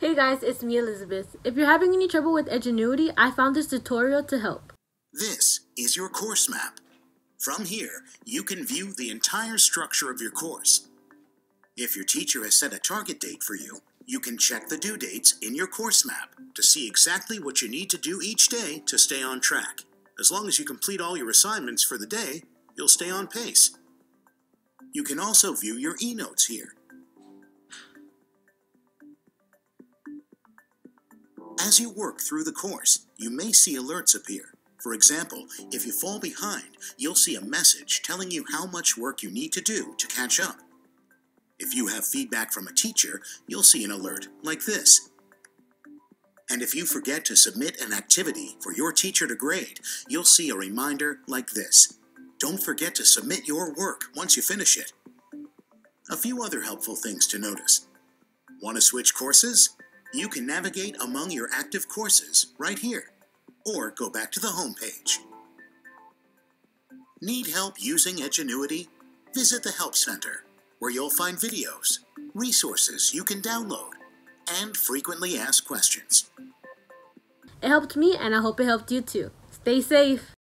Hey guys, it's me Elizabeth. If you're having any trouble with Edgenuity, I found this tutorial to help. This is your course map. From here, you can view the entire structure of your course. If your teacher has set a target date for you, you can check the due dates in your course map to see exactly what you need to do each day to stay on track. As long as you complete all your assignments for the day, you'll stay on pace. You can also view your e-notes here. As you work through the course, you may see alerts appear. For example, if you fall behind, you'll see a message telling you how much work you need to do to catch up. If you have feedback from a teacher, you'll see an alert like this. And if you forget to submit an activity for your teacher to grade, you'll see a reminder like this. Don't forget to submit your work once you finish it. A few other helpful things to notice. Want to switch courses? You can navigate among your active courses right here, or go back to the home page. Need help using Edgenuity? Visit the Help Center, where you'll find videos, resources you can download, and frequently asked questions. It helped me and I hope it helped you too. Stay safe.